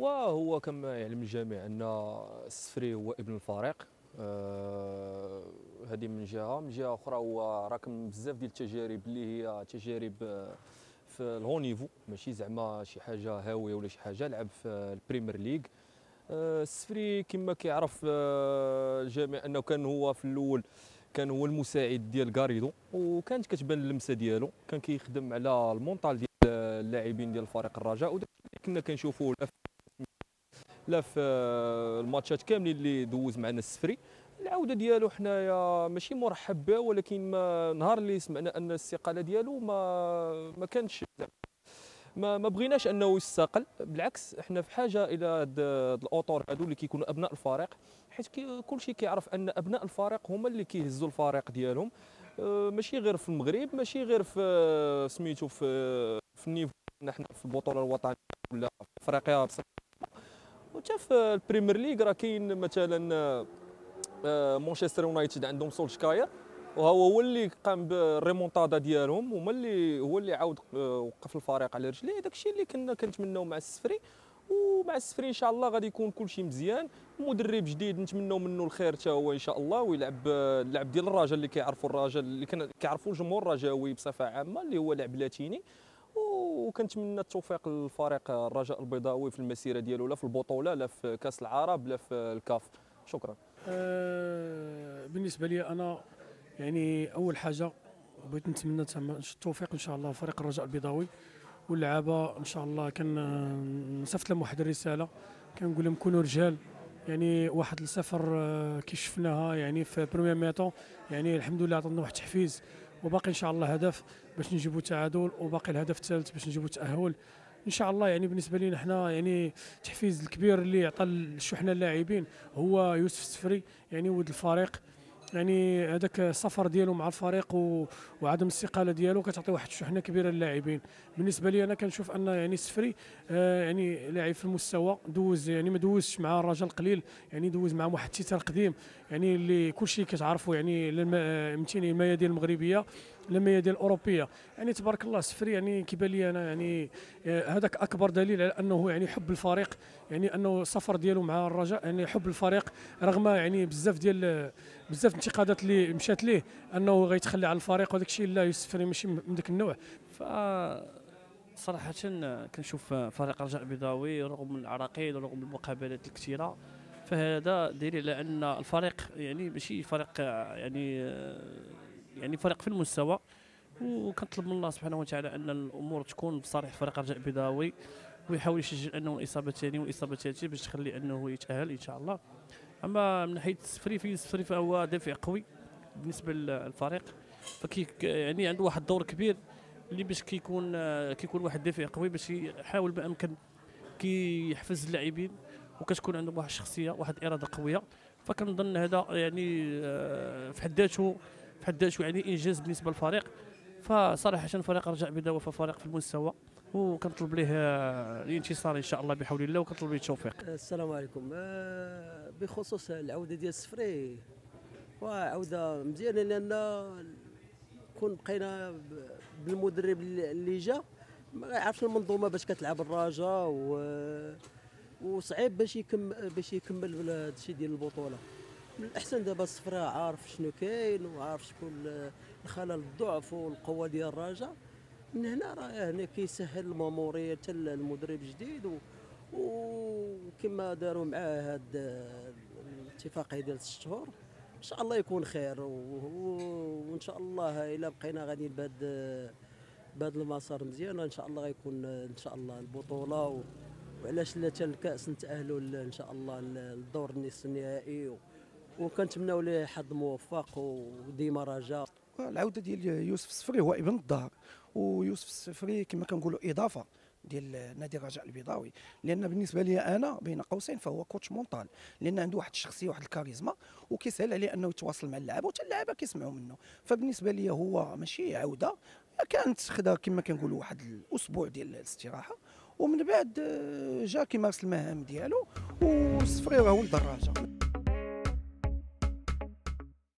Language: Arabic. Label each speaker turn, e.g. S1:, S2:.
S1: وهو كما يعلم الجميع أن السفري هو ابن الفريق. آه هذه من جهة. من جهة أخرى هو راكم بزاف ديال التجارب اللي هي تجارب آه، في ال haut niveau. ماشي زعما شي حاجة هاوية ولا شي حاجة لعب في البريمير ليغ. آه السفري كما كيعرف آه الجميع أنه كان هو في الأول كان هو المساعد ديال غاريدو. وكانت كتبان اللمسة ديالو. كان كيخدم على ال mental ديال اللاعبين ديال فريق الرجاء. وداك كنا كنشوفوه لا في في الماتشات كاملين اللي دوز معنا السفري. العودة ديالو حنايا ماشي مرحب بها ولكن ما نهار اللي سمعنا أن الاستقالة ديالو ما ما كانش ما ما بغيناش أنه يستقل. بالعكس إحنا في حاجة إلى هاد الأطور هادو اللي كيكونوا أبناء الفريق حيت كلشي كيعرف أن أبناء الفريق هما اللي كيهزوا الفريق ديالهم. آه، ماشي غير في المغرب ماشي غير في سميتو في في ال niveau. حنا في البطولة الوطنية ولا في أفريقيا بصفه وحتى في البريمير ليغ راه كاين مثلا آه، مانشستر يونايتد عندهم سولشكاير وهو هو اللي قام بالريمونتادا ديالهم هما اللي هو اللي عاود آه، وقف الفريق على رجليه. داك الشيء اللي كنا كنتمناو مع السفري ومع السفري إن شاء الله غادي يكون كل شيء مزيان. مدرب جديد نتمنوا منه الخير حتى هو إن شاء الله ويلعب آه، اللعب ديال الرجاء اللي كيعرفوا الرجاء اللي كيعرفوا الجمهور الرجاوي بصفة عامة اللي هو لعب لاتيني. وكنتمنى التوفيق للفريق الرجاء البيضاوي في المسيرة ديالو لا في البطولة لا في كأس العرب لا في الكاف. شكرا.
S2: أه بالنسبة لي أنا يعني أول حاجة بغيت نتمنى التوفيق إن شاء الله فريق الرجاء البيضاوي. واللعابة إن شاء الله كان نصيفط لهم واحد الرسالة كنقول لهم كونوا رجال. يعني واحد السفر آه، كي شفناها يعني في بروميير ميتون يعني الحمد لله عطانا واحد التحفيز. وباقي إن شاء الله هدف باش نجيبوا تعادل وباقي الهدف الثالث باش نجيبوا تأهل. إن شاء الله يعني بالنسبة لنا حنا يعني التحفيز الكبير اللي عطى حنا اللاعبين هو يوسف السفري يعني ولد الفريق. يعني هذاك السفر ديالو مع الفريق. وعدم الاستقاله ديالو كتعطي واحد الشحنة كبيرة للاعبين. بالنسبة لي أنا كنشوف أن يعني السفري آه يعني لاعب في المستوى دوز يعني ما دوزش مع الرجاء قليل يعني دوز مع واحد التيتر قديم. يعني اللي كل شيء كتعرفوا يعني فهمتيني الميادين المغربية الميادين الأوروبية. يعني تبارك الله السفري يعني كيبان لي أنا يعني آه، هذاك أكبر دليل على أنه يعني حب الفريق. يعني أنه السفر ديالو مع الرجاء يعني حب الفريق رغم يعني بزاف ديال بزاف الانتقادات اللي مشات ليه انه غيتخلى على الفريق وهذاك الشيء لا يوسف ماشي من ذاك النوع.
S3: ف صراحة كنشوف فريق رجاء البيضاوي رغم العراقيل ورغم المقابلات الكثيرة فهذا دليل على أن الفريق يعني ماشي فريق يعني يعني فريق في المستوى. وكنطلب من الله سبحانه وتعالى أن الأمور تكون بصالح فريق رجاء البيضاوي ويحاول يسجل أنه الاصابه الثانية والاصابه الثالثه باش تخلي أنه يتأهل إن شاء الله. أما من ناحية السفري في السفري فهو دافع قوي بالنسبة للفريق. فكي يعني عنده واحد الدور كبير اللي باش كيكون كيكون واحد دافع قوي باش يحاول ما امكن كي يحفز اللاعبين وكتكون عندهم واحد الشخصيه واحد الاراده قوية. فكنظن هذا يعني آه، في حد ذاته في حد ذاته يعني إنجاز بالنسبة للفريق. فصراحة فريق رجاء بيضاوي فريق في المستوى. وكنطلب ليه الانتصار إن شاء الله بحول الله وكنطلب ليه التوفيق.
S4: السلام عليكم. آه، بخصوص العودة ديال السفري وعوده مزيانة لأن كون بقينا بالمدرب اللي جا ما يعرفش المنظومة باش كتلعب الرجاء و وصعيب باش يكمل باش يكمل هذا الشيء ديال البطولة. من الأحسن دابا الصفراء عارف شنو كاين وعارف شكون الخلل الضعف والقوة ديال الرجاء من هنا راه هنا كيسهل الماموريه حتى المدرب الجديد وكما داروا معاه هاد الاتفاقيه ديال ست شهور إن شاء الله يكون خير وإن شاء الله إلا بقينا غاديين بهذا بهذا المسار مزيان إن شاء الله غيكون إن شاء الله البطولة وعلاش لا حتى الكأس نتأهلوا إن شاء الله للدور النصف النهائي وكنتمناو ليه حظ موفق وديما رجاء.
S5: العودة ديال يوسف السفري هو ابن الدار. ويوسف السفري كما كنقولوا إضافة ديال نادي الرجاء البيضاوي. لأن بالنسبة لي أنا بين قوسين فهو كوتش مونطال لأن عنده واحد الشخصية واحد الكاريزما وكيسهل عليه أنه يتواصل مع اللعابه وحتى اللعابه كيسمعوا منه. فبالنسبة لي هو ماشي عودة. كانت خدا كما كنقولوا واحد الأسبوع ديال الاستراحة. ومن بعد جا كيمارس المهام ديالو والسفري راه ولد الرجاء